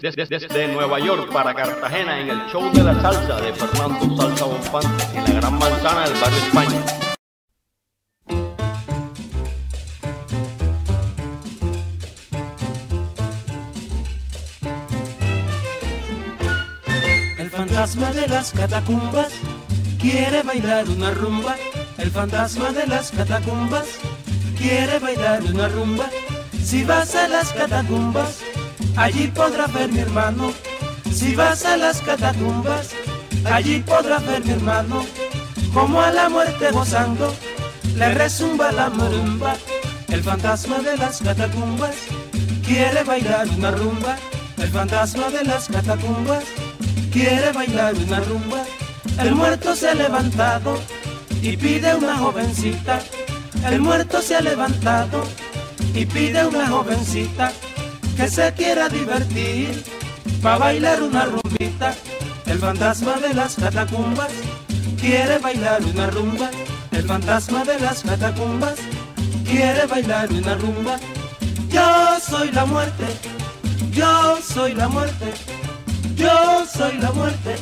Desde, Nueva York para Cartagena en el show de la salsa de Fernando Salsa Bonfante en la Gran Manzana del barrio España. El fantasma de las catacumbas quiere bailar una rumba. El fantasma de las catacumbas quiere bailar una rumba. Si vas a las catacumbas, allí podrás ver mi hermano. Si vas a las catacumbas, allí podrás ver mi hermano. Como a la muerte gozando, le resumba la marumba. El fantasma de las catacumbas quiere bailar una rumba. El fantasma de las catacumbas quiere bailar una rumba. El muerto se ha levantado y pide una jovencita. El muerto se ha levantado y pide una jovencita que se quiera divertir para bailar una rumbita. El fantasma de las catacumbas quiere bailar una rumba. El fantasma de las catacumbas quiere bailar una rumba. Yo soy la muerte, yo soy la muerte, yo soy la muerte,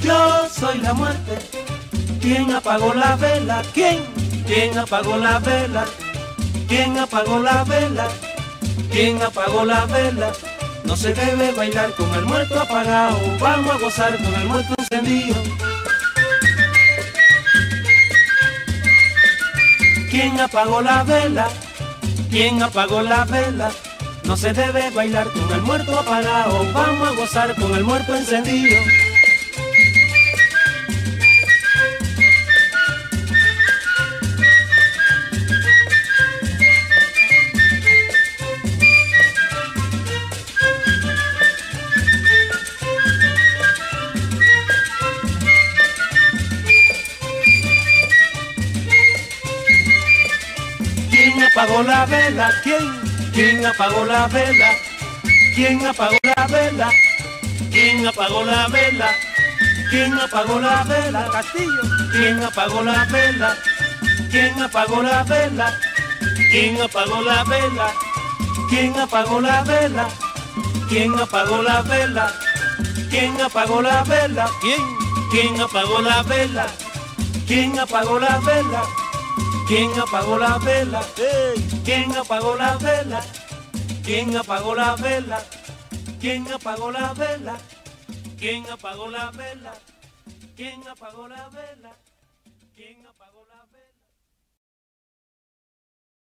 yo soy la muerte. ¿Quién apagó la vela? ¿Quién? ¿Quién apagó la vela? ¿Quién apagó la vela? ¿Quién apagó la vela? No se debe bailar con el muerto apagado, vamos a gozar con el muerto encendido. ¿Quién apagó la vela? ¿Quién apagó la vela? No se debe bailar con el muerto apagado, vamos a gozar con el muerto encendido. Apagó la vela? ¿Quién? ¿Quién apagó la vela? ¿Quién apagó la vela? ¿Quién apagó la vela? ¿Quién apagó la vela? Castillo. ¿Quién apagó la vela? ¿Quién apagó la vela? ¿Quién apagó la vela? ¿Quién apagó la vela? ¿Quién apagó la vela? ¿Quién apagó la vela? ¿Quién? ¿Quién apagó la vela? ¿Quién apagó la vela? ¿Quién apagó la vela? ¿Quién apagó la vela? ¿Quién apagó la vela? ¿Quién apagó la vela? ¿Quién apagó la vela? ¿Quién apagó la vela? ¿Quién apagó